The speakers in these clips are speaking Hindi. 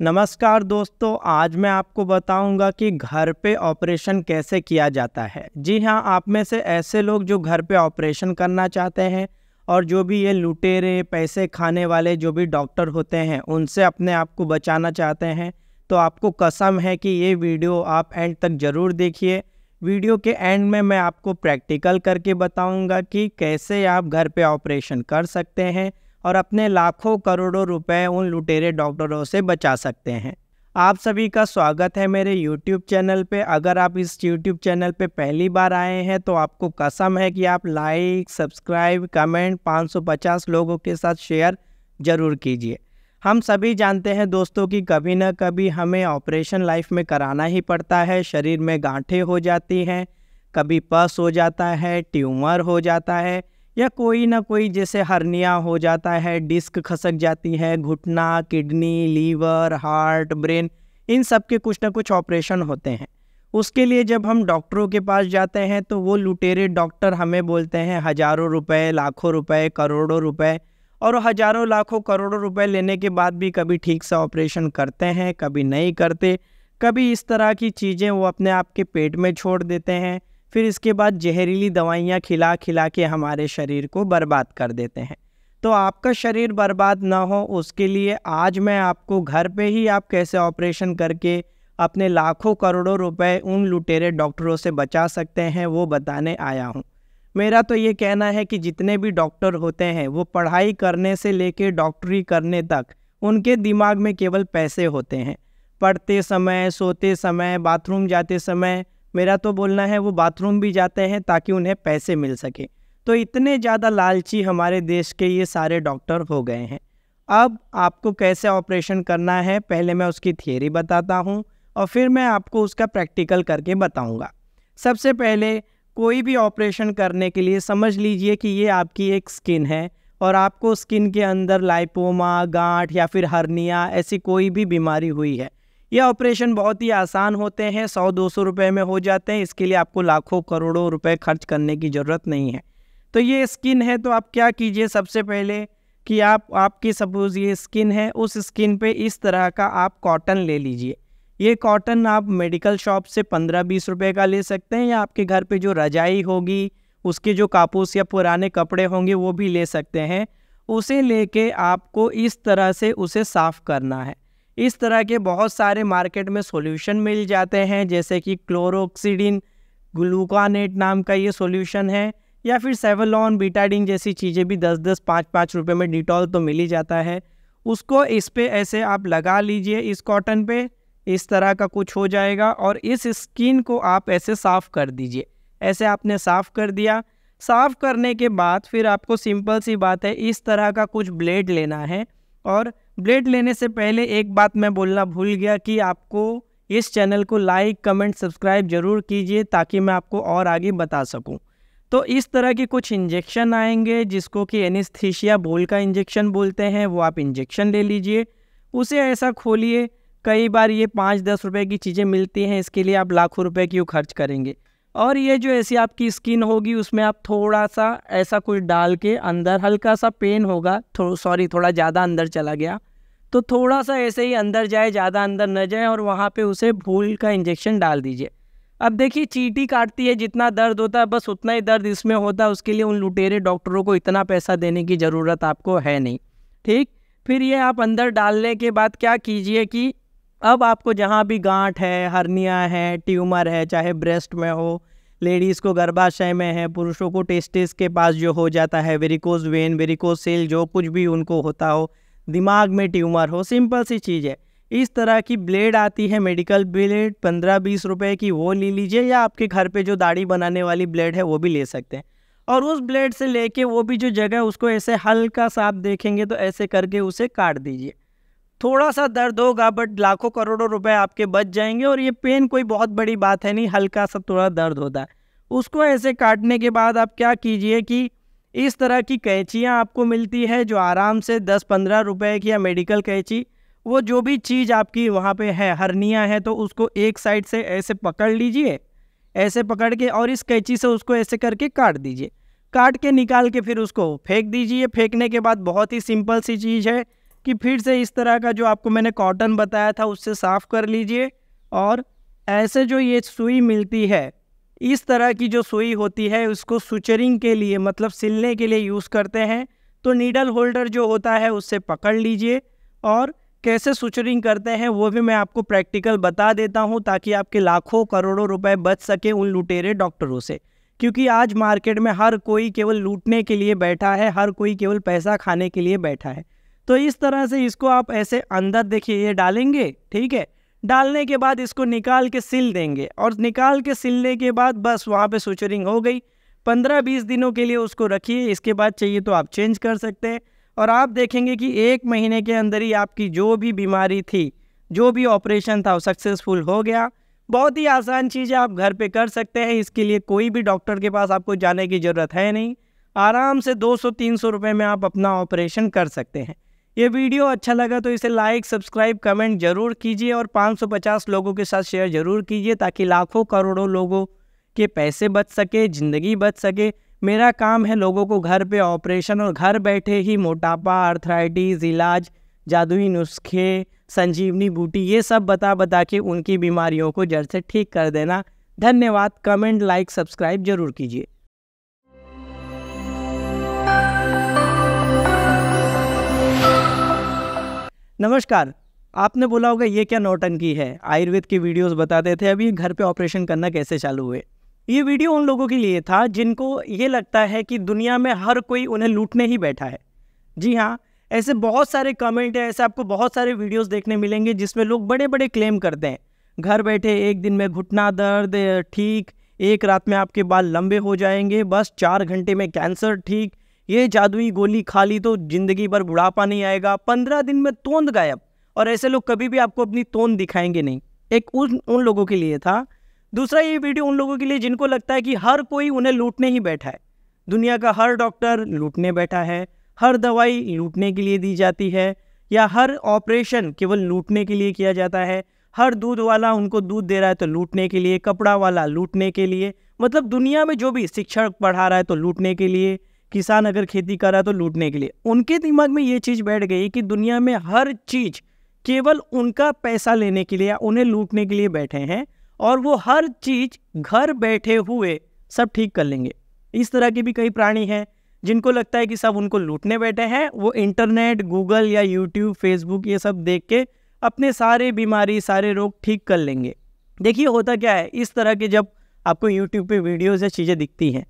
नमस्कार दोस्तों, आज मैं आपको बताऊँगा कि घर पे ऑपरेशन कैसे किया जाता है। जी हाँ आप में से ऐसे लोग जो घर पे ऑपरेशन करना चाहते हैं और जो भी ये लुटेरे, पैसे खाने वाले जो भी डॉक्टर होते हैं, उनसे अपने आप को बचाना चाहते हैं तो आपको कसम है कि ये वीडियो आप एंड तक ज़रूर देखिए। वीडियो के एंड में मैं आपको प्रैक्टिकल करके बताऊँगा कि कैसे आप घर पे ऑपरेशन कर सकते हैं और अपने लाखों करोड़ों रुपए उन लुटेरे डॉक्टरों से बचा सकते हैं। आप सभी का स्वागत है मेरे YouTube चैनल पे। अगर आप इस YouTube चैनल पे पहली बार आए हैं तो आपको कसम है कि आप लाइक सब्सक्राइब कमेंट 550 लोगों के साथ शेयर ज़रूर कीजिए। हम सभी जानते हैं दोस्तों कि कभी ना कभी हमें ऑपरेशन लाइफ में कराना ही पड़ता है। शरीर में गांठें हो जाती हैं, कभी पस हो जाता है ट्यूमर हो जाता है। या कोई ना कोई जैसे हर्निया हो जाता है, डिस्क खसक जाती है, घुटना, किडनी, लीवर, हार्ट, ब्रेन, इन सब के कुछ ना कुछ ऑपरेशन होते हैं। उसके लिए जब हम डॉक्टरों के पास जाते हैं तो वो लुटेरे डॉक्टर हमें बोलते हैं, हज़ारों रुपए, लाखों रुपए, करोड़ों रुपए, और हज़ारों, लाखों, करोड़ों रुपए लेने के बाद भी कभी ठीक से ऑपरेशन करते हैं, कभी नहीं करते, कभी इस तरह की चीज़ें वो अपने आप के पेट में छोड़ देते हैं। फिर इसके बाद जहरीली दवाइयाँ खिला खिला के हमारे शरीर को बर्बाद कर देते हैं। तो आपका शरीर बर्बाद ना हो, उसके लिए आज मैं आपको घर पे ही आप कैसे ऑपरेशन करके अपने लाखों करोड़ों रुपए उन लुटेरे डॉक्टरों से बचा सकते हैं, वो बताने आया हूँ। मेरा तो ये कहना है कि जितने भी डॉक्टर होते हैं, वो पढ़ाई करने से लेके डॉक्टरी करने तक, उनके दिमाग में केवल पैसे होते हैं। पढ़ते समय, सोते समय, बाथरूम जाते समय मेरा तो बोलना है वो बाथरूम भी जाते हैं ताकि उन्हें पैसे मिल सके। तो इतने ज़्यादा लालची हमारे देश के ये सारे डॉक्टर हो गए हैं। अब आपको कैसे ऑपरेशन करना है, पहले मैं उसकी थियरी बताता हूँ और फिर मैं आपको उसका प्रैक्टिकल करके बताऊँगा। सबसे पहले कोई भी ऑपरेशन करने के लिए समझ लीजिए कि ये आपकी एक स्किन है और आपको स्किन के अंदर लाइपोमा, गांठ या फिर हर्निया ऐसी कोई भी बीमारी हुई है। ये ऑपरेशन बहुत ही आसान होते हैं, सौ दो सौ रुपये में हो जाते हैं, इसके लिए आपको लाखों करोड़ों रुपए खर्च करने की ज़रूरत नहीं है। तो ये स्किन है तो आप क्या कीजिए सबसे पहले कि आप, आपकी सपोज़ ये स्किन है, उस स्किन पे इस तरह का आप कॉटन ले लीजिए। ये कॉटन आप मेडिकल शॉप से पंद्रह बीस रुपये का ले सकते हैं, या आपके घर पे जो रजाई होगी, उसके जो कापूस या पुराने कपड़े होंगे, वो भी ले सकते हैं। उसे लेके आपको इस तरह से उसे साफ़ करना है। इस तरह के बहुत सारे मार्केट में सॉल्यूशन मिल जाते हैं, जैसे कि क्लोरोक्सीडिन ग्लूकानेट नाम का ये सॉल्यूशन है, या फिर सेवलॉन बीटाडिन जैसी चीज़ें भी दस दस पाँच पाँच रुपये में डिटॉल तो मिल ही जाता है। उसको इस पर ऐसे आप लगा लीजिए इस कॉटन पे, इस तरह का कुछ हो जाएगा और इस स्किन को आप ऐसे साफ़ कर दीजिए। ऐसे आपने साफ़ कर दिया। साफ़ करने के बाद फिर आपको सिंपल सी बात है, इस तरह का कुछ ब्लेड लेना है और ब्लेड लेने से पहले एक बात मैं बोलना भूल गया कि आपको इस चैनल को लाइक, कमेंट, सब्सक्राइब ज़रूर कीजिए ताकि मैं आपको और आगे बता सकूँ। तो इस तरह के कुछ इंजेक्शन आएँगे जिसको कि एनिस्थीशिया बोल का इंजेक्शन बोलते हैं, वो आप इंजेक्शन ले लीजिए उसे ऐसा खोलिए, कई बार ये पाँच दस रुपये की चीज़ें मिलती हैं, इसके लिए आप लाखों रुपए क्यों खर्च करेंगे और ये जो ऐसी आपकी स्किन होगी, उसमें आप थोड़ा सा ऐसा कुछ डाल के अंदर हल्का सा पेन होगा थोड़ा सॉरी थोड़ा ज़्यादा अंदर चला गया। तो थोड़ा सा ऐसे ही अंदर जाए, ज़्यादा अंदर न जाए और वहाँ पे उसे भूल का इंजेक्शन डाल दीजिए। अब देखिए, चीटी काटती है, जितना दर्द होता है, बस उतना ही दर्द इसमें होता है, उसके लिए उन लुटेरे डॉक्टरों को इतना पैसा देने की ज़रूरत आपको है नहीं। ठीक? फिर ये आप अंदर डालने के बाद क्या कीजिए कि अब आपको जहाँ भी गांठ है, हर्निया है, ट्यूमर है, चाहे ब्रेस्ट में हो, लेडीज़ को गर्भाशय में है, पुरुषों को टेस्टिस के पास जो हो जाता है, वेरिकोज वेन, वेरिकोज सेल, जो कुछ भी उनको होता हो, दिमाग में ट्यूमर हो, सिंपल सी चीज़ है। इस तरह की ब्लेड आती है, मेडिकल ब्लेड, पंद्रह बीस रुपए की, वो ले लीजिए, या आपके घर पे जो दाढ़ी बनाने वाली ब्लेड है, वो भी ले सकते हैं। और उस ब्लेड से लेके वो भी जो जगह उसको ऐसे हल्का सा आप देखेंगे तो ऐसे करके उसे काट दीजिए। थोड़ा सा दर्द होगा बट लाखों करोड़ों रुपए आपके बच जाएँगे और ये पेन कोई बहुत बड़ी बात है नहीं हल्का सा थोड़ा दर्द होता है। उसको ऐसे काटने के बाद आप क्या कीजिए कि इस तरह की कैंचियाँ आपको मिलती है जो आराम से दस पंद्रह रुपए की या मेडिकल कैंची, वो जो भी चीज़ आपकी वहाँ पे है, हरनिया है तो उसको एक साइड से ऐसे पकड़ लीजिए, ऐसे पकड़ के और इस कैंची से उसको ऐसे करके काट दीजिए। काट के निकाल के फिर उसको फेंक दीजिए। फेंकने के बाद बहुत ही सिंपल सी चीज़ है। कि फिर से इस तरह का जो आपको मैंने कॉटन बताया था, उससे साफ़ कर लीजिए। और ऐसे जो ये सुई मिलती है, इस तरह की जो सुई होती है, उसको सुचरिंग के लिए मतलब सिलने के लिए यूज़ करते हैं। तो नीडल होल्डर जो होता है, उससे पकड़ लीजिए। और कैसे सुचरिंग करते हैं, वो भी मैं आपको प्रैक्टिकल बता देता हूँ, ताकि आपके लाखों करोड़ों रुपए बच सके उन लुटेरे डॉक्टरों से। क्योंकि आज मार्केट में हर कोई केवल लूटने के लिए बैठा है, हर कोई केवल पैसा खाने के लिए बैठा है। तो इस तरह से इसको आप ऐसे अंदर देखिए, ये डालेंगे, ठीक है? डालने के बाद इसको निकाल के सिल देंगे और निकाल के सिलने के बाद बस वहाँ पे सुचरिंग हो गई। पंद्रह बीस दिनों के लिए उसको रखिए, इसके बाद चाहिए तो आप चेंज कर सकते हैं। और आप देखेंगे कि एक महीने के अंदर ही आपकी जो भी बीमारी थी, जो भी ऑपरेशन था, वो सक्सेसफुल हो गया। बहुत ही आसान चीज़ है, आप घर पे कर सकते हैं। इसके लिए कोई भी डॉक्टर के पास आपको जाने की ज़रूरत है नहीं। आराम से 200-300 रुपए में आप अपना ऑपरेशन कर सकते हैं। ये वीडियो अच्छा लगा तो इसे लाइक, सब्सक्राइब, कमेंट ज़रूर कीजिए और 550 लोगों के साथ शेयर ज़रूर कीजिए ताकि लाखों करोड़ों लोगों के पैसे बच सके, ज़िंदगी बच सके। मेरा काम है लोगों को घर पे ऑपरेशन और घर बैठे ही मोटापा आर्थराइटिस इलाज, जादुई नुस्खे, संजीवनी बूटी, ये सब बता बता के उनकी बीमारियों को जड़ से ठीक कर देना। धन्यवाद, कमेंट, लाइक, सब्सक्राइब ज़रूर कीजिए। नमस्कार, आपने बोला होगा ये क्या नौटंकी है? आयुर्वेद के वीडियोस बताते थे, अभी घर पे ऑपरेशन करना कैसे चालू हुए? ये वीडियो उन लोगों के लिए था जिनको ये लगता है कि दुनिया में हर कोई उन्हें लूटने ही बैठा है। जी हाँ ऐसे बहुत सारे कमेंट है, ऐसे आपको बहुत सारे वीडियोस देखने मिलेंगे जिसमें लोग बड़े बड़े क्लेम करते हैं। घर बैठे एक दिन में घुटना, दर्द, ठीक, एक रात में आपके बाल लंबे हो जाएँगे, बस चार घंटे में कैंसर ठीक ये जादुई गोली खा ली तो ज़िंदगी भर बुढ़ापा नहीं आएगा। पंद्रह दिन में तोंद गायब। और ऐसे लोग कभी भी आपको अपनी तोंद दिखाएँगे नहीं। एक उन उन लोगों के लिए था। दूसरा ये वीडियो उन लोगों के लिए जिनको लगता है कि हर कोई उन्हें लूटने ही बैठा है। दुनिया का हर डॉक्टर लूटने बैठा है। हर दवाई लूटने के लिए दी जाती है। या हर ऑपरेशन केवल लूटने के लिए किया जाता है। हर दूध वाला उनको दूध दे रहा है तो लूटने के लिए, कपड़ा वाला लूटने के लिए। मतलब दुनिया में जो भी शिक्षक पढ़ा रहा है तो लूटने के लिए। किसान अगर खेती कर रहा है तो लूटने के लिए। उनके दिमाग में ये चीज़ बैठ गई कि दुनिया में हर चीज़ केवल उनका पैसा लेने के लिए या उन्हें लूटने के लिए बैठे हैं और वो हर चीज़ घर बैठे हुए सब ठीक कर लेंगे। इस तरह के भी कई प्राणी हैं जिनको लगता है कि सब उनको लूटने बैठे हैं। वो इंटरनेट, गूगल या यूट्यूब, फेसबुक ये सब देख के अपने सारे बीमारी, सारे रोग ठीक कर लेंगे। देखिए होता क्या है, इस तरह के जब आपको यूट्यूब पे वीडियोज़ या चीज़ें दिखती हैं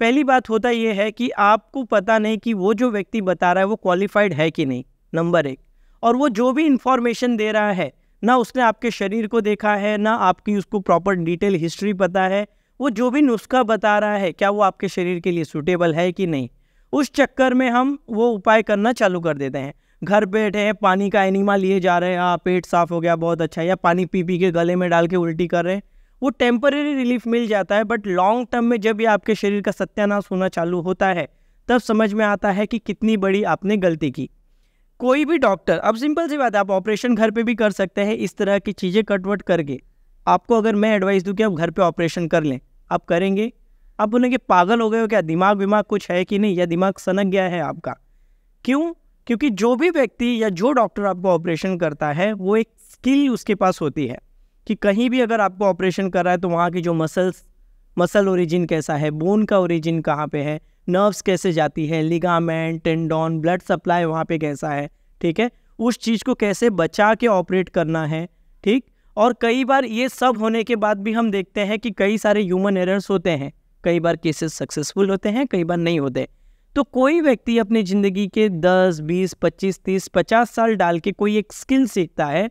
पहली बात होता ये है कि आपको पता नहीं कि वो जो व्यक्ति बता रहा है वो क्वालिफाइड है कि नहीं नंबर एक। और वो जो भी इंफॉर्मेशन दे रहा है, ना उसने आपके शरीर को देखा है, ना आपकी उसको प्रॉपर डिटेल हिस्ट्री पता है, वो जो भी नुस्खा बता रहा है, क्या वो आपके शरीर के लिए सूटेबल है कि नहीं, उस चक्कर में हम वो उपाय करना चालू कर देते हैं। घर बैठे हैं, पानी का एनिमा लिए जा रहे हैं हाँ पेट साफ़ हो गया, बहुत अच्छा या पानी पी पी के गले में डाल के उल्टी कर रहे हैं वो टेम्परेरी रिलीफ मिल जाता है बट लॉन्ग टर्म में जब ये आपके शरीर का सत्यानाश होना चालू होता है, तब समझ में आता है कि कितनी बड़ी आपने गलती की। कोई भी डॉक्टर अब सिंपल सी बात है, आप ऑपरेशन घर पे भी कर सकते हैं, इस तरह की चीज़ें कटवट करके। आपको अगर मैं एडवाइस दूँ कि आप घर पे ऑपरेशन कर लें, आप करेंगे? आप बोलेंगे, पागल हो गए हो क्या? दिमाग विमाग कुछ है कि नहीं? या दिमाग सनक गया है आपका? क्यों? क्योंकि जो भी व्यक्ति या जो डॉक्टर आपको ऑपरेशन करता है, वो एक स्किल उसके पास होती है। कि कहीं भी अगर आपको ऑपरेशन कर रहा है तो वहाँ की जो मसल्स मसल ओरिजिन कैसा है बोन का ओरिजिन कहाँ पे है नर्व्स कैसे जाती है लिगामेंट टेंडॉन ब्लड सप्लाई वहाँ पे कैसा है ठीक है? उस चीज़ को कैसे बचा के ऑपरेट करना है ठीक? और कई बार ये सब होने के बाद भी हम देखते हैं कि कई सारे ह्यूमन एरर्स होते हैं। कई बार केसेस सक्सेसफुल होते हैं कई बार नहीं होते। तो कोई व्यक्ति अपनी ज़िंदगी के 10, 20, 25, 30, 50 साल डाल के कोई एक स्किल सीखता है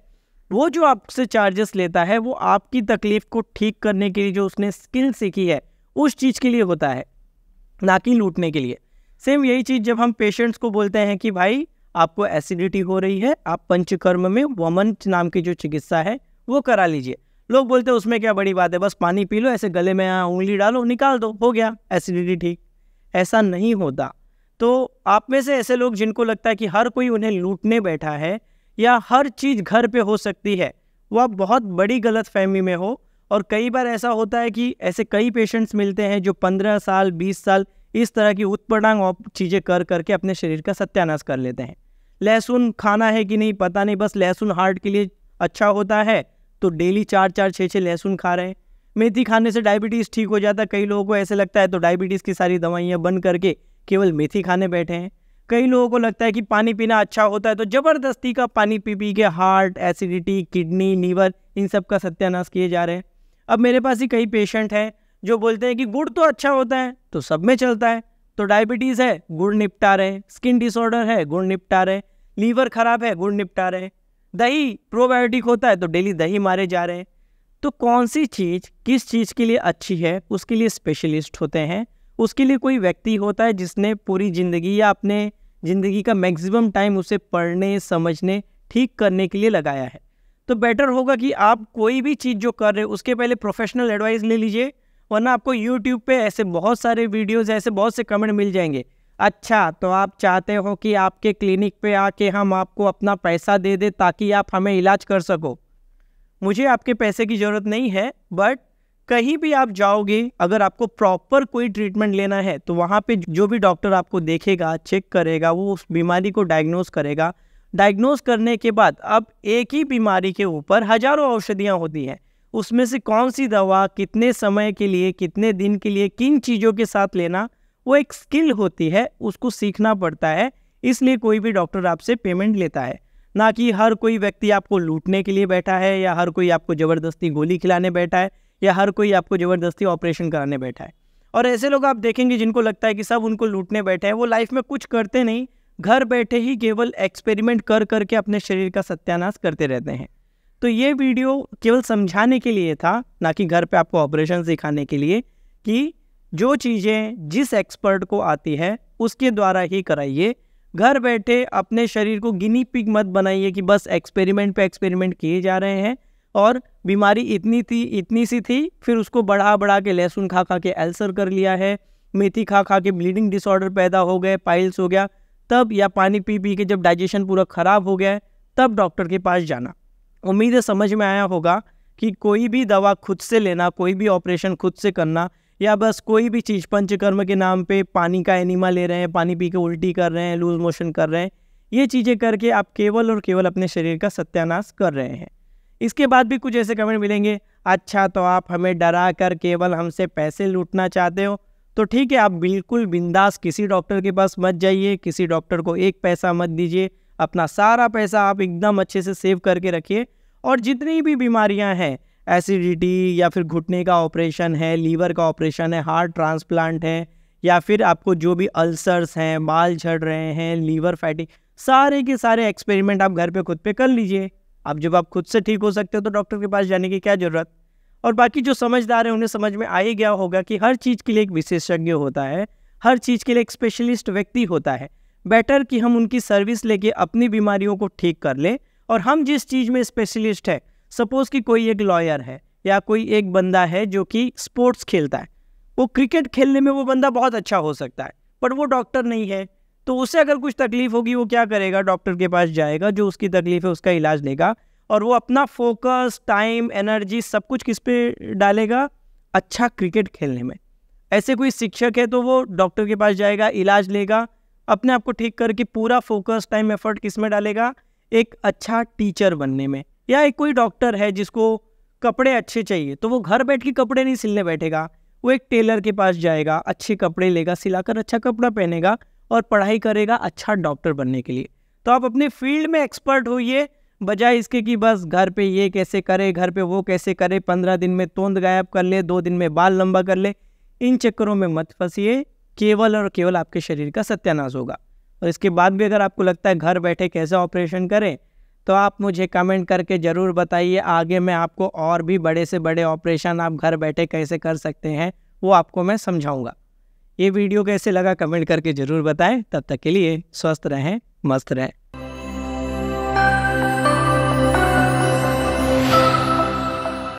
वो जो आपसे चार्जेस लेता है, वो आपकी तकलीफ़ को ठीक करने के लिए जो उसने स्किल सीखी है, उस चीज़ के लिए होता है, ना कि लूटने के लिए। सेम यही चीज़ जब हम पेशेंट्स को बोलते हैं कि भाई, आपको एसिडिटी हो रही है, आप पंचकर्म में वमन नाम की जो चिकित्सा है, वो करा लीजिए। लोग बोलते हैं, उसमें क्या बड़ी बात है, बस पानी पी लो, ऐसे गले में उंगली डालो, निकाल दो, हो गया एसिडिटी ठीक। ऐसा नहीं होता। तो आप में से ऐसे लोग जिनको लगता है कि हर कोई उन्हें लूटने बैठा है या हर चीज़ घर पे हो सकती है। वो आप बहुत बड़ी गलत फहमी में हो और कई बार ऐसा होता है कि ऐसे कई पेशेंट्स मिलते हैं जो पंद्रह साल, बीस साल इस तरह की उत्पटांग चीज़ें कर करके अपने शरीर का सत्यानाश कर लेते हैं। लहसुन खाना है कि नहीं पता नहीं, बस लहसुन हार्ट के लिए अच्छा होता है तो डेली चार चार छः छः लहसुन खा रहे हैं। मेथी खाने से डायबिटीज़ ठीक हो जाता है, कई लोगों को ऐसे लगता है तो डायबिटीज़ की सारी दवाइयाँ बंद करके केवल मेथी खाने बैठे हैं। कई लोगों को लगता है कि पानी पीना अच्छा होता है तो ज़बरदस्ती का पानी पी पी के हार्ट, एसिडिटी, किडनी, लीवर, इन सब का सत्यानाश किए जा रहे हैं। अब मेरे पास ही कई पेशेंट हैं जो बोलते हैं कि गुड़ तो अच्छा होता है तो सब में चलता है। तो डायबिटीज़ है, गुड़ निपटा रहे स्किन डिसऑर्डर है, गुड़ निपटा रहे लीवर खराब है, गुड़ निपटा रहे दही, प्रोबायोटिक होता है तो डेली दही मारे जा रहे हैं। तो कौन सी चीज़, किस चीज़ के लिए अच्छी है, उसके लिए स्पेशलिस्ट होते हैं। उसके लिए कोई व्यक्ति होता है जिसने पूरी ज़िंदगी या अपने ज़िंदगी का मैक्सिमम टाइम उसे पढ़ने, समझने, ठीक करने के लिए लगाया है। तो बेटर होगा कि आप कोई भी चीज़ जो कर रहे हो, उसके पहले प्रोफेशनल एडवाइस ले लीजिए, वरना आपको यूट्यूब पे ऐसे बहुत सारे वीडियोज़ ऐसे बहुत से कमेंट मिल जाएँगे। अच्छा तो आप चाहते हो कि आपके क्लिनिक पे आके हम आपको अपना पैसा दे दे ताकि आप हमें इलाज कर सको। मुझे आपके पैसे की ज़रूरत नहीं है बट कहीं भी आप जाओगे, अगर आपको प्रॉपर कोई ट्रीटमेंट लेना है तो वहाँ पे जो भी डॉक्टर आपको देखेगा चेक करेगा, वो उस बीमारी को डायग्नोस करेगा। डायग्नोस करने के बाद अब एक ही बीमारी के ऊपर हज़ारों औषधियाँ होती हैं। उसमें से कौन सी दवा, कितने समय के लिए, कितने दिन के लिए, किन चीज़ों के साथ लेना, वो एक स्किल होती है, उसको सीखना पड़ता है, इसलिए कोई भी डॉक्टर आपसे पेमेंट लेता है। ना कि हर कोई व्यक्ति आपको लूटने के लिए बैठा है, या हर कोई आपको ज़बरदस्ती गोली खिलाने बैठा है। या हर कोई आपको ज़बरदस्ती ऑपरेशन कराने बैठा है। और ऐसे लोग आप देखेंगे जिनको लगता है कि सब उनको लूटने बैठे हैं, वो लाइफ में कुछ करते नहीं, घर बैठे ही केवल एक्सपेरिमेंट कर करके अपने शरीर का सत्यानाश करते रहते हैं। तो ये वीडियो केवल समझाने के लिए था, ना कि घर पे आपको ऑपरेशन सिखाने के लिए, कि जो चीज़ें जिस एक्सपर्ट को आती है, उसके द्वारा ही कराइए। घर बैठे अपने शरीर को गिनी पिक मत बनाइए कि बस एक्सपेरिमेंट पे एक्सपेरिमेंट किए जा रहे हैं। और बीमारी इतनी थी, इतनी सी थी, फिर उसको बढ़ा बढ़ा के लहसुन खा खा के अल्सर कर लिया है, मेथी खा खा के ब्लीडिंग डिसऑर्डर पैदा हो गए पाइल्स हो गया, तब या पानी पी पी के जब डाइजेशन पूरा ख़राब हो गया है, तब डॉक्टर के पास जाना। उम्मीद है समझ में आया होगा कि कोई भी दवा खुद से लेना, कोई भी ऑपरेशन खुद से करना, या बस कोई भी चीज़, पंचकर्म के नाम पे पानी का एनिमा ले रहे हैं, पानी पी के उल्टी कर रहे हैं लूज मोशन कर रहे हैं, ये चीज़ें करके आप केवल और केवल अपने शरीर का सत्यानाश कर रहे हैं। इसके बाद भी कुछ ऐसे कमेंट मिलेंगे अच्छा तो आप हमें डरा कर केवल हमसे पैसे लूटना चाहते हो? तो ठीक है, आप बिल्कुल बिंदास किसी डॉक्टर के पास मत जाइए, किसी डॉक्टर को एक पैसा मत दीजिए, अपना सारा पैसा आप एकदम अच्छे से सेव करके रखिए और जितनी भी बीमारियाँ हैं, एसिडिटी या फिर घुटने का ऑपरेशन है, लीवर का ऑपरेशन है, हार्ट ट्रांसप्लांट है, या फिर आपको जो भी अल्सर्स हैं, बाल झड़ रहे हैं, लीवर फैटी, सारे के सारे एक्सपेरिमेंट आप घर पे खुद पे कर लीजिए। अब जब आप खुद से ठीक हो सकते हो तो डॉक्टर के पास जाने की क्या ज़रूरत? और बाकी जो समझदार है, उन्हें समझ में आ ही गया होगा कि हर चीज़ के लिए एक विशेषज्ञ होता है, हर चीज़ के लिए एक स्पेशलिस्ट व्यक्ति होता है। बेटर कि हम उनकी सर्विस लेके अपनी बीमारियों को ठीक कर लें और हम जिस चीज़ में स्पेशलिस्ट है सपोज़ कि कोई एक लॉयर है या कोई एक बंदा है जो कि स्पोर्ट्स खेलता है, वो क्रिकेट खेलने में वो बंदा बहुत अच्छा हो सकता है, पर वो डॉक्टर नहीं है। तो उसे अगर कुछ तकलीफ़ होगी, वो क्या करेगा? डॉक्टर के पास जाएगा, जो उसकी तकलीफ़ है उसका इलाज लेगा और वो अपना फोकस टाइम एनर्जी सब कुछ किस पे डालेगा? अच्छा क्रिकेट खेलने में। ऐसे कोई शिक्षक है तो वो डॉक्टर के पास जाएगा, इलाज लेगा, अपने आप को ठीक करके पूरा फोकस टाइम एफर्ट किसमें डालेगा? एक अच्छा टीचर बनने में। या एक कोई डॉक्टर है जिसको कपड़े अच्छे चाहिए तो वो घर बैठ के कपड़े नहीं सिलने बैठेगा, वो एक टेलर के पास जाएगा, अच्छे कपड़े लेगा, सिलाकर अच्छा कपड़ा पहनेगा और पढ़ाई करेगा अच्छा डॉक्टर बनने के लिए। तो आप अपने फ़ील्ड में एक्सपर्ट होइए, बजाय इसके कि बस घर पे ये कैसे करे, घर पे वो कैसे करे, पंद्रह दिन में तोंद गायब कर ले, दो दिन में बाल लंबा कर ले, इन चक्करों में मत फंसिए। केवल और केवल आपके शरीर का सत्यानाश होगा। और इसके बाद भी अगर आपको लगता है घर बैठे कैसे ऑपरेशन करें तो आप मुझे कमेंट करके ज़रूर बताइए। आगे मैं आपको और भी बड़े से बड़े ऑपरेशन आप घर बैठे कैसे कर सकते हैं, वो आपको मैं समझाऊँगा। ये वीडियो कैसे लगा कमेंट करके ज़रूर बताएँ। तब तक के लिए स्वस्थ रहें, मस्त रहें।